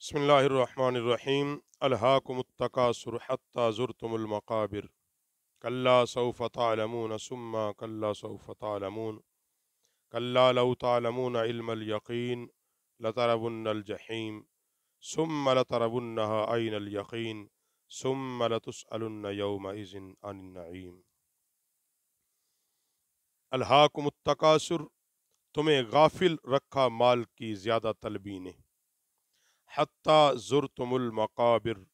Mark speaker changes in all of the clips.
Speaker 1: بسم اللہ الرحمن الرحیم. الحاکم التکاثر حتی زرتم المقابر. کلا سوف تعلمون ثم کلا سوف تعلمون. کلا لو تعلمون علم اليقین لتربن الجحیم. ثم لتربنها عین اليقین ثم لتسألن یومئذ عن النعیم. الحاکم التکاثر، تمہیں غافل رکھا مال کی زیادہ طلبی نے حتیٰ زرتم المقابر،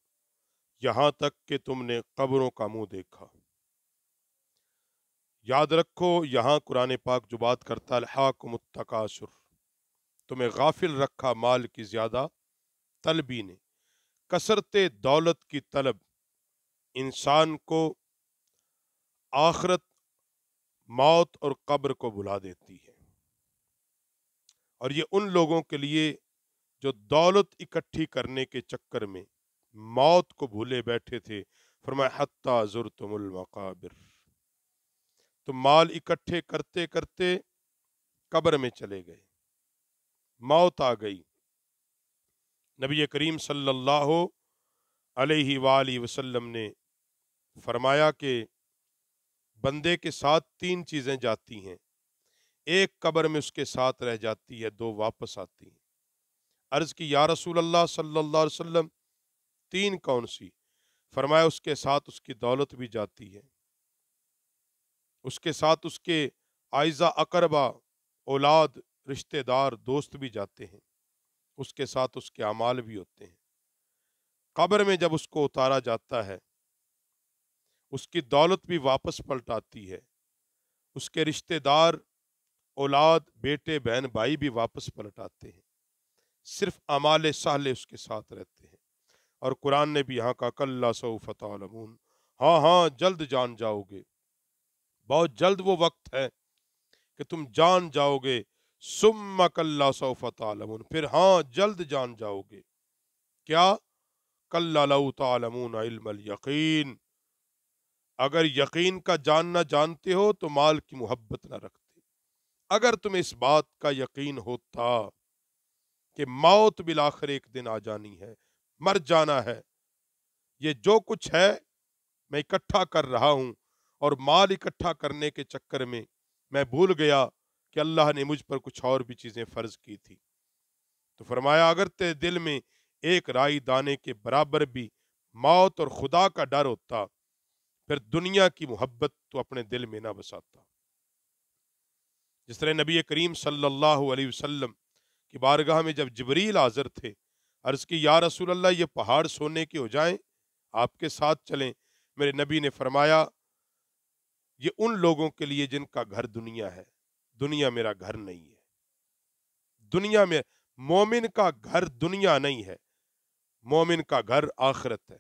Speaker 1: یہاں تک کہ تم نے قبروں کا منہ دیکھا۔ یاد رکھو، یہاں قرآن پاک جو بات کرتا الحاکم التکاثر۔ تمہیں غافل رکھا مال کی زیادہ، طلبی نے۔ کثرت دولت کی طلب۔ انسان کو آخرت موت اور قبر کو بلا دیتی ہے۔ اور یہ ان لوگوں کے لیے جو دولت اکٹھی کرنے کے چکر میں موت کو بھولے بیٹھے تھے، فرمایا، حتی زرتم المقابر. تو مال اکٹھے کرتے کرتے قبر میں چلے گئے، موت آ گئی۔ نبی کریم صلی اللہ علیہ وآلہ وسلم نے فرمایا کہ بندے کے ساتھ تین چیزیں جاتی ہیں۔ ایک قبر میں اس کے ساتھ رہ جاتی ہے، دو واپس آتی ہیں۔ عرض کی، یا رسول اللہ صلی اللہ علیہ وسلم، تین کون سی؟ فرمایا، اس کے ساتھ اس کی دولت بھی جاتی ہے۔ اس کے ساتھ اس کے آئزہ اقربا، اولاد، رشتہ دار، دوست بھی جاتے ہیں۔ اس کے ساتھ اس کے اعمال بھی ہوتے ہیں۔ قبر میں جب اس کو اتارا جاتا ہے، اس کی دولت بھی واپس پلٹ آتی ہے۔ اس کے رشتہ دار، اولاد، بیٹے، بہن، بھائی بھی واپس پلٹ آتے ہیں۔ صرف امال سہلے اس کے ساتھ رہتے ہیں۔ اور قرآن نے بھی یہاں کا کل سو فتح ہاں ہاں جلد جان جاؤ گے۔ بہت جلد وہ وقت ہے کہ تم جان جاؤ گے۔ سم کل سو فتح پھر ہاں جلد جان جاؤ گے۔ کیا؟ کل تعلمون علم الیقین۔ اگر یقین کا جاننا جانتے ہو تو مال کی محبت نہ رکھتے۔ اگر تمہیں اس بات کا یقین ہوتا کہ موت بالآخر ایک دن آ جانی ہے، مر جانا ہے۔ یہ جو کچھ ہے، میں اکٹھا کر رہا ہوں اور مال اکٹھا کرنے کے چکر میں میں بھول گیا کہ اللہ نے مجھ پر کچھ اور بھی چیزیں فرض کی تھی۔ تو فرمایا، اگر تیرے دل میں ایک رائی دانے کے برابر بھی موت اور خدا کا ڈر ہوتا، پھر دنیا کی محبت تو اپنے دل میں نہ بساتا۔ جس طرح نبی کریم صلی اللہ علیہ وسلم کی بارگاہ میں جب جبریل حاضر تھے، عرض کی، یا رسول اللہ، یہ پہاڑ سونے کے ہو جائیں، آپ کے ساتھ چلیں میرے نبی نے فرمایا، یہ ان لوگوں کے لیے جن کا گھر دنیا ہے۔ دنیا میرا گھر نہیں ہے۔ دنیا میں مومن کا گھر دنیا نہیں ہے۔ مومن کا گھر آخرت ہے۔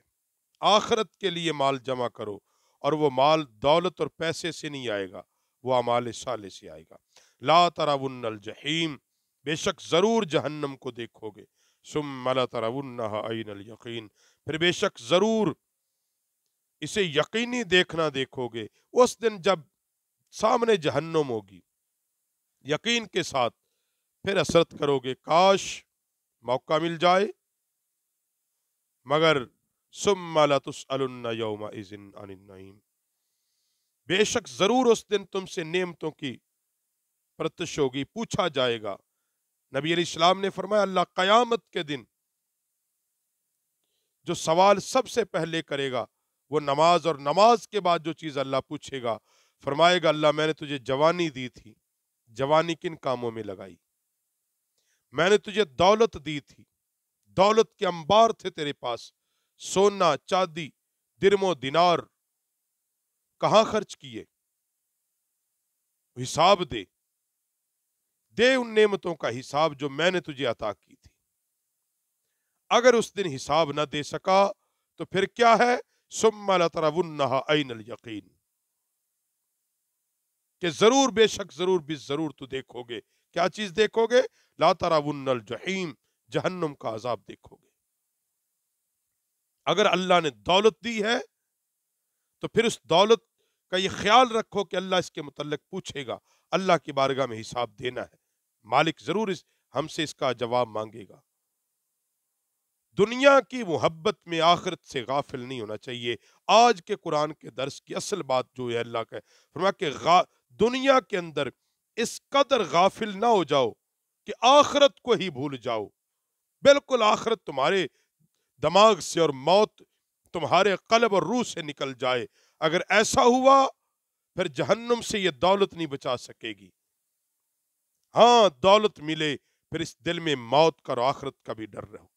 Speaker 1: آخرت کے لیے مال جمع کرو اور وہ مال دولت اور پیسے سے نہیں آئے گا، وہ امال سالے سے آئے گا۔ لا تراون الجحیم بے شک ضرور جہنم کو دیکھو گے۔ سم ملا عین الیقین۔ پھر بے شک ضرور اسے یقینی دیکھنا دیکھو گے۔ اس دن جب سامنے جہنم ہوگی، یقین کے ساتھ پھر اثرت کرو گے، کاش موقع مل جائے۔ مگر سم ملا یوم النعیم۔ بے شک ضرور اس دن تم سے نعمتوں کی پرتش ہوگی، پوچھا جائے گا۔ نبی علیہ السلام نے فرمایا، اللہ قیامت کے دن جو سوال سب سے پہلے کرے گا، وہ نماز اور نماز کے بعد جو چیز اللہ پوچھے گا، فرمائے گا، اللہ میں نے تجھے جوانی دی تھی، جوانی کن کاموں میں لگائی؟ میں نے تجھے دولت دی تھی، دولت کے انبار تھے تیرے پاس، سونا، چاندی درم و دینار، کہاں خرچ کیے؟ حساب دے۔ دے ان نعمتوں کا حساب جو میں نے تجھے عطا کی تھی۔ اگر اس دن حساب نہ دے سکا تو پھر کیا ہے؟ سم عین الیقین کہ ضرور، بے شک ضرور بھی ضرور تو دیکھو گے۔ کیا چیز دیکھو گے؟ لا تراون الجحیم جہنم کا عذاب دیکھو گے۔ اگر اللہ نے دولت دی ہے، تو پھر اس دولت کا یہ خیال رکھو کہ اللہ اس کے متعلق پوچھے گا۔ اللہ کی بارگاہ میں حساب دینا ہے۔ مالک ضرور اس ہم سے اس کا جواب مانگے گا۔ دنیا کی محبت میں آخرت سے غافل نہیں ہونا چاہیے۔ آج کے قرآن کے درس کی اصل بات جو ہے اللہ کا فرما کہ دنیا کے اندر اس قدر غافل نہ ہو جاؤ کہ آخرت کو ہی بھول جاؤ۔ بالکل آخرت تمہارے دماغ سے اور موت تمہارے قلب اور روح سے نکل جائے۔ اگر ایسا ہوا، پھر جہنم سے یہ دولت نہیں بچا سکے گی۔ ہاں دولت ملے، پھر اس دل میں موت کا اور آخرت کا بھی ڈر رہو۔